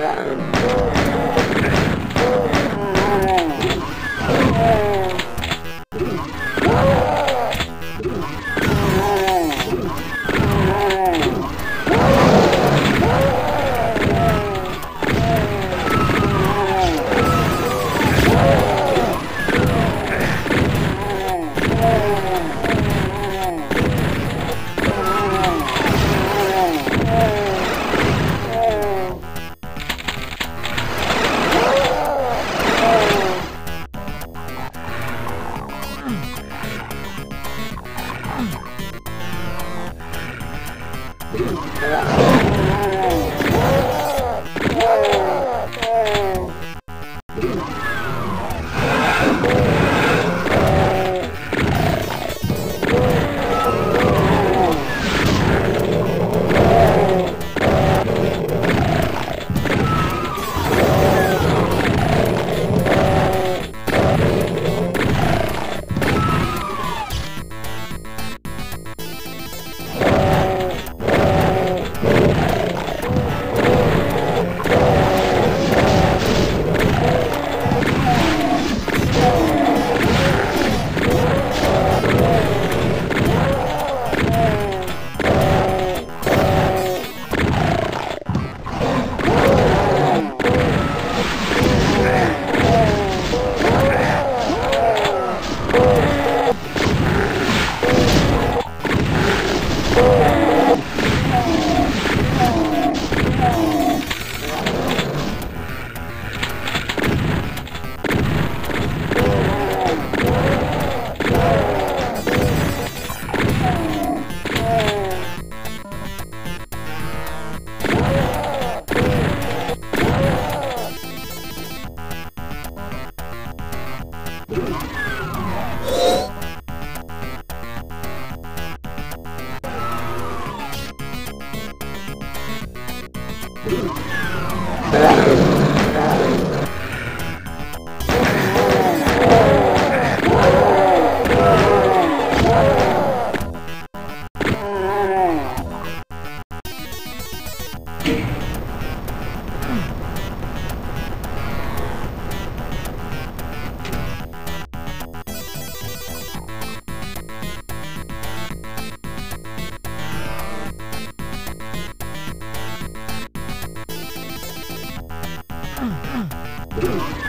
happened. Oh, my God. Good. Ooh.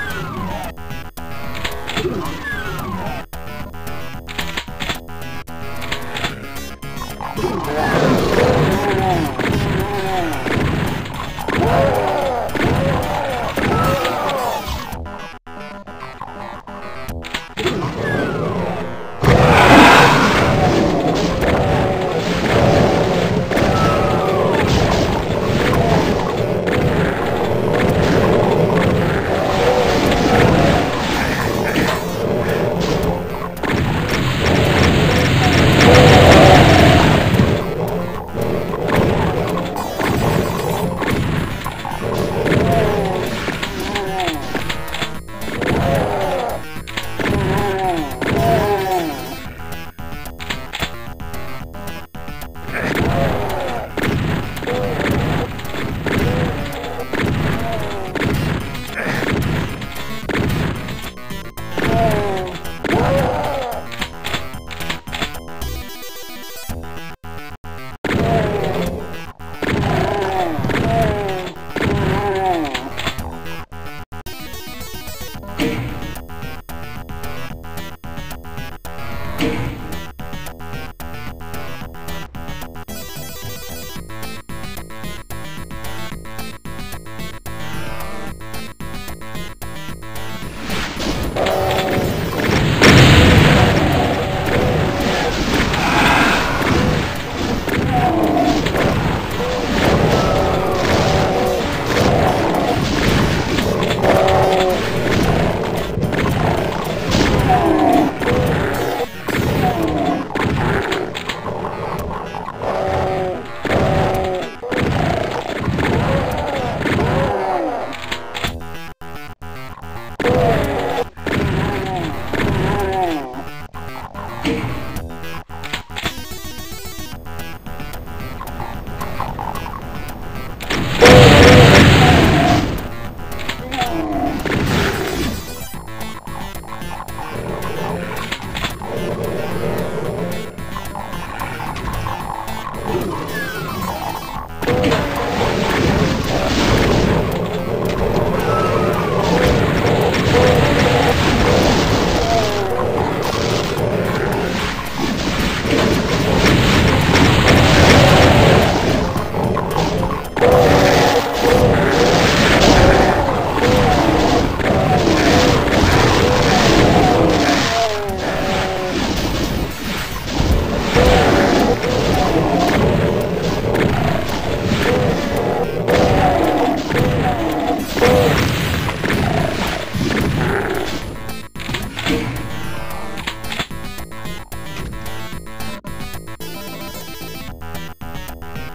Oh.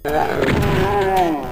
You